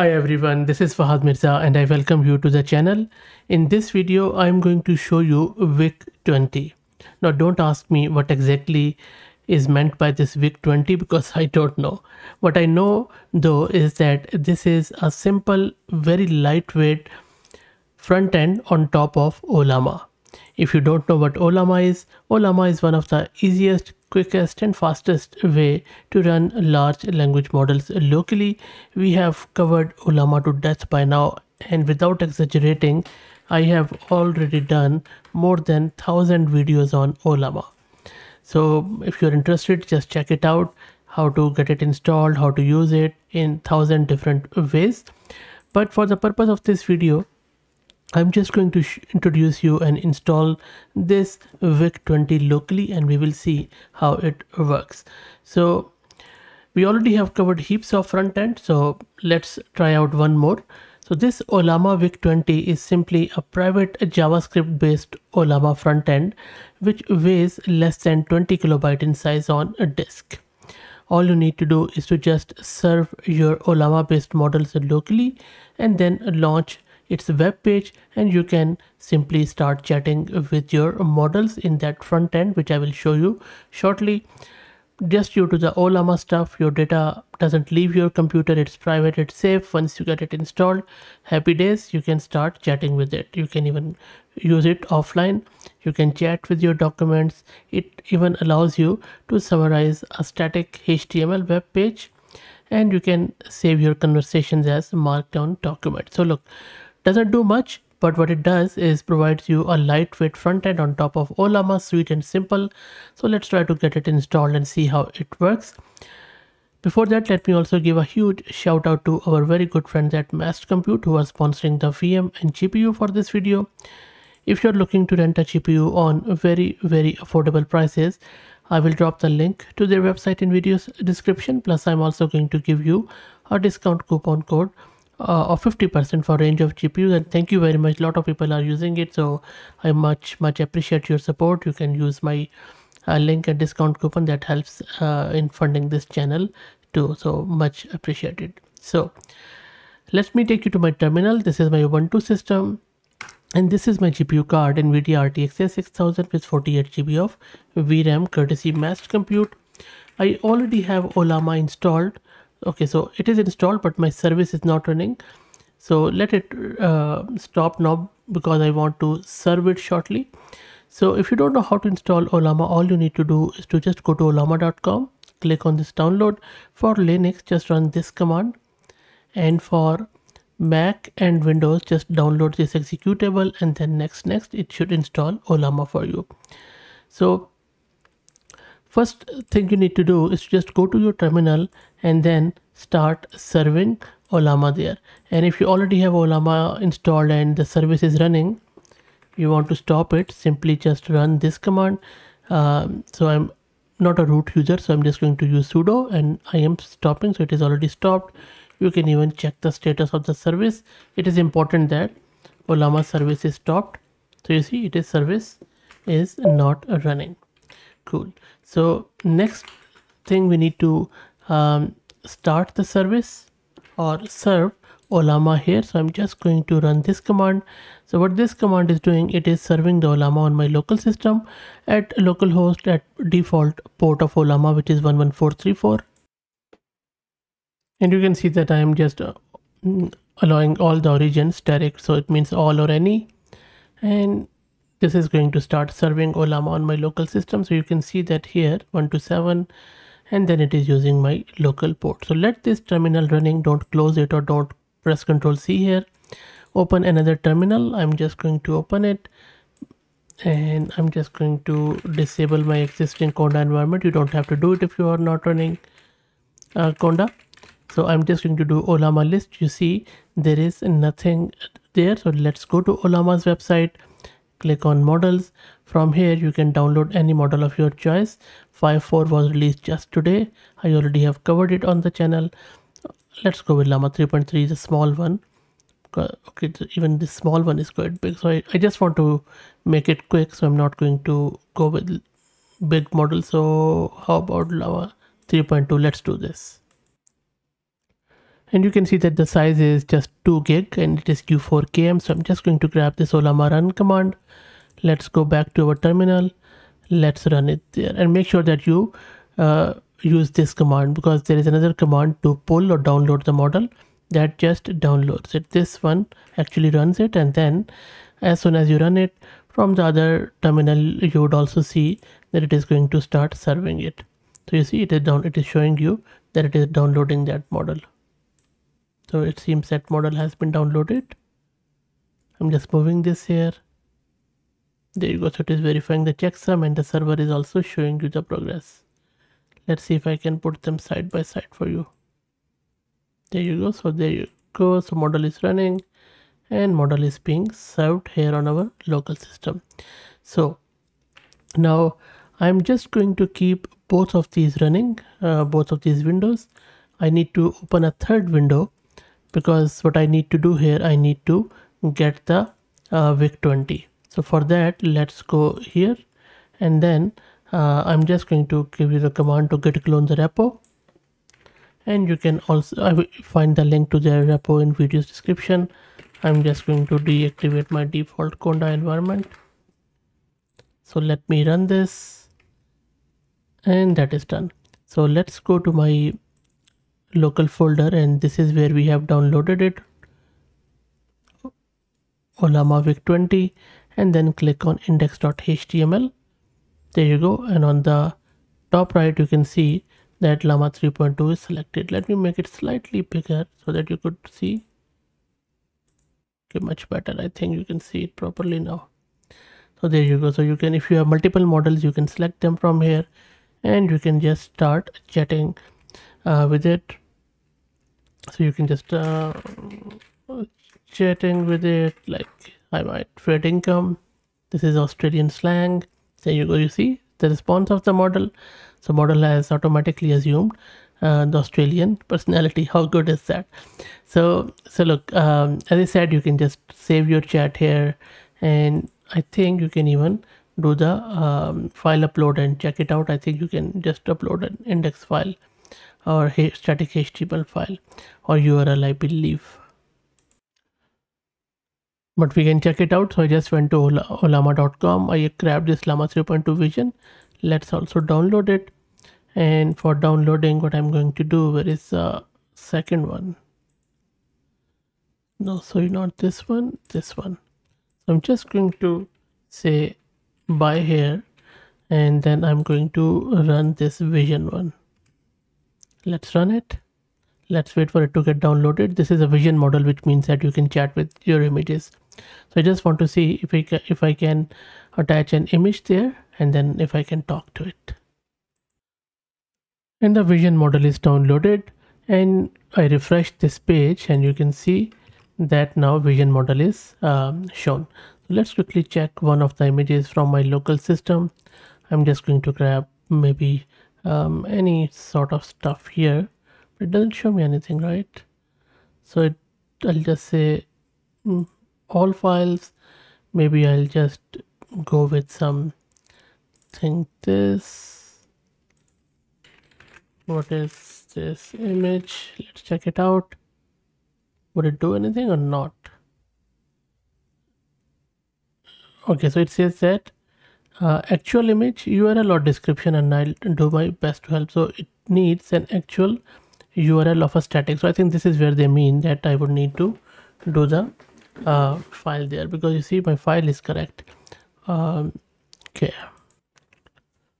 Hi everyone, this is Fahad Mirza and I welcome you to the channel. In this video, I'm going to show you VIC 20. Now don't ask me what exactly is meant by this VIC 20 because I don't know. What I know though is that this is a simple, very lightweight front end on top of Ollama. If you don't know what Ollama is, Ollama is one of the easiest, quickest and fastest way to run large language models locally. We have covered Ollama to death by now and without exaggerating, I have already done more than 1000 videos on Ollama. So if you're interested, just check it out, how to get it installed, how to use it in 1000 different ways. But for the purpose of this video, I'm just going to introduce you and install this VIC20 locally and we will see how it works. So we already have covered heaps of front end. So let's try out one more. So this Ollama VIC20 is simply a private JavaScript based Ollama front end which weighs less than 20 kilobyte in size on a disk. All you need to do is to just serve your Ollama based models locally and then launch its a web page and you can simply start chatting with your models in that front end which I will show you shortly. Just due to the Ollama stuff your data doesn't leave your computer. It's private it's safe. Once you get it installed happy days. You can start chatting with it. You can even use it offline. You can chat with your documents. It even allows you to summarize a static html web page and you can save your conversations as markdown document. So look doesn't do much, but what it does is provides you a lightweight front end on top of Ollama, sweet and simple. So let's try to get it installed and see how it works. Before that, let me also give a huge shout out to our very good friends at Massed Compute who are sponsoring the VM and GPU for this video. If you're looking to rent a GPU on very, very affordable prices, I will drop the link to their website in video's description. Plus, I'm also going to give you a discount coupon code uh, of 50% for range of GPUs and thank you very much. A lot of people are using it so I much much appreciate your support. You can use my uh, link and discount coupon that helps uh, in funding this channel too so much appreciated. So let me take you to my terminal. This is my Ubuntu system and this is my GPU card NVIDIA RTX 6000 with 48 GB of VRAM courtesy Massed Compute. I already have Ollama installed okay so it is installed but my service is not running. So let it uh, stop now because I want to serve it shortly. So if you don't know how to install Ollama all you need to do is to just go to ollama.com click on this download. For Linux just run this command. And for Mac and Windows just download this executable and then next next it should install Ollama for you. So First thing you need to do is just go to your terminal and then start serving Ollama there. And if you already have Ollama installed and the service is running, you want to stop it, simply just run this command. Um, so I'm not a root user, so I'm just going to use sudo and I am stopping. So it is already stopped. You can even check the status of the service. It is important that Ollama service is stopped. So you see it is service is not running cool. So next thing we need to um, start the service or serve Ollama here. So I'm just going to run this command. So what this command is doing it is serving the Ollama on my local system at localhost at default port of Ollama which is 11434 and you can see that I am just uh, allowing all the origins direct. So it means all or any. And this is going to start serving ollama on my local system. So you can see that here 127 and then it is using my local port. So let this terminal running, don't close it or don't press Ctrl C here. Open another terminal. I'm just going to open it and I'm just going to disable my existing Conda environment. You don't have to do it if you are not running uh, Conda. So I'm just going to do ollama list. You see there is nothing there. So let's go to ollama's website click on models. From here you can download any model of your choice. 5.4 was released just today. I already have covered it on the channel. Let's go with llama 3.3 the small one. Okay even this small one is quite big. So I, I just want to make it quick so i'm not going to go with big model. So how about llama 3.2 let's do this and you can see that the size is just 2 gig and it is q4km so i'm just going to grab this ollama run command. Let's go back to our terminal. Let's run it there and make sure that you uh, use this command because there is another command to pull or download the model that just downloads it. This one actually runs it and then as soon as you run it from the other terminal you would also see that it is going to start serving it. So you see it is down it is showing you that it is downloading that model so it seems that model has been downloaded. I'm just moving this here. There you go. So it is verifying the checksum and the server is also showing you the progress. Let's see if i can put them side by side for you. There you go. So there you go. So model is running and model is being served here on our local system. So now i'm just going to keep both of these running uh, both of these windows. I need to open a third window because what i need to do here i need to get the uh, vic 20 so for that let's go here. And then uh, i'm just going to give you the command to git clone the repo. And you can also I will find the link to their repo in video's description. I'm just going to deactivate my default conda environment. So let me run this. And that is done. So let's go to my local folder and this is where we have downloaded it. Ollama Vic 20 and then click on index.html there you go. And on the top right you can see that llama 3.2 is selected. Let me make it slightly bigger so that you could see. Okay much better. I think you can see it properly now. So there you go. So you can if you have multiple models you can select them from here and you can just start chatting uh, with it so you can just uh, chatting with it like i might fed income. This is australian slang. There you go you see the response of the model. So model has automatically assumed uh, the australian personality. How good is that? So so look um, as i said you can just save your chat here. And i think you can even do the um, file upload and check it out. I think you can just upload an index file or static html file or url i believe but we can check it out. So i just went to ollama.com i grabbed this llama 3.2 vision. Let's also download it. And for downloading what i'm going to do where is the second one? No sorry not this one this one. So i'm just going to say buy here. And then i'm going to run this vision one let's run it. Let's wait for it to get downloaded. This is a vision model which means that you can chat with your images. So i just want to see if i can if i can attach an image there and then if i can talk to it. And the vision model is downloaded and i refresh this page and you can see that now vision model is um, shown. So let's quickly check one of the images from my local system. I'm just going to grab maybe um, any sort of stuff here but it doesn't show me anything right? So it, i'll just say mm, all files. Maybe I'll just go with some think this. What is this image? Let's check it out. Would it do anything or not? Okay so it says that uh, actual image url or description and i'll do my best to help. So it needs an actual url of a static. So i think this is where they mean that i would need to do the uh, file there. Because you see my file is correct. Um, okay.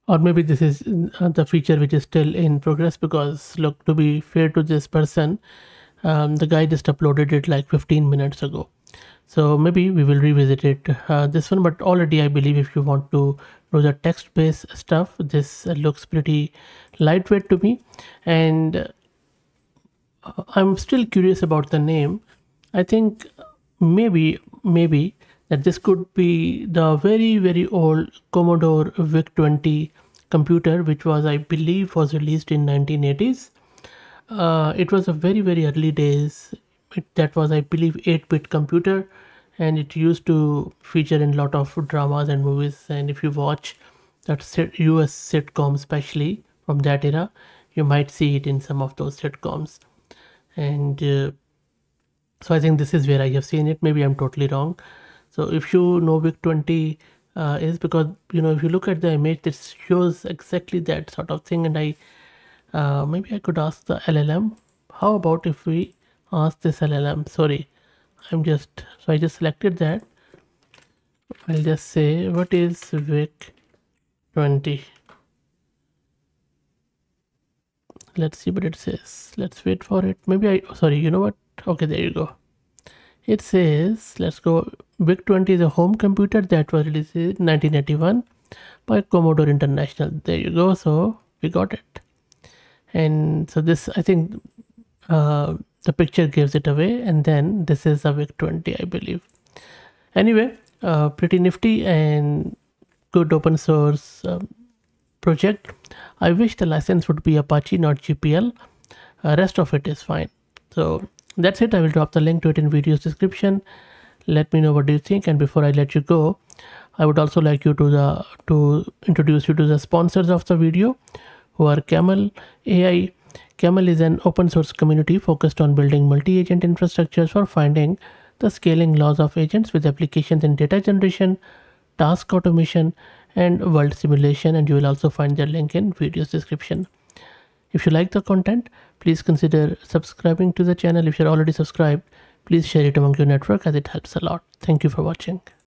Or maybe this is uh, the feature which is still in progress because look to be fair to this person um, the guy just uploaded it like 15 minutes ago so maybe we will revisit it uh, this one but already i believe if you want to do the text based stuff this looks pretty lightweight to me and uh, i'm still curious about the name i think maybe maybe that this could be the very very old Commodore VIC-20 computer which was I believe was released in 1980s. Uh, it was a very very early days it, that was I believe 8-bit computer and it used to feature in a lot of dramas and movies. And if you watch that US sitcom especially from that era you might see it in some of those sitcoms. And uh, so I think this is where I have seen it. Maybe I'm totally wrong. So if you know VIC 20 uh, is because you know if you look at the image it shows exactly that sort of thing. And I uh, maybe I could ask the LLM how about if we ask this LLM sorry. I'm just so I just selected that. I'll just say what is VIC 20 let's see what it says. Let's wait for it. Maybe I sorry you know what? Okay there you go. It says let's go VIC 20 is a home computer that was released in 1981 by Commodore International. There you go so we got it. And so this I think uh, the picture gives it away and then this is a VIC 20 I believe. Anyway uh, pretty nifty and good open source um, project. I wish the license would be Apache not GPL uh, rest of it is fine. So that's it. I will drop the link to it in video's description. Let me know what do you think and before I let you go I would also like you to the to introduce you to the sponsors of the video who are Camel AI Camel is an open source community focused on building multi-agent infrastructures for finding the scaling laws of agents with applications in data generation, task automation, and world simulation. And you will also find their link in video's description. If you like the content, please consider subscribing to the channel. If you're already subscribed, please share it among your network as it helps a lot. Thank you for watching.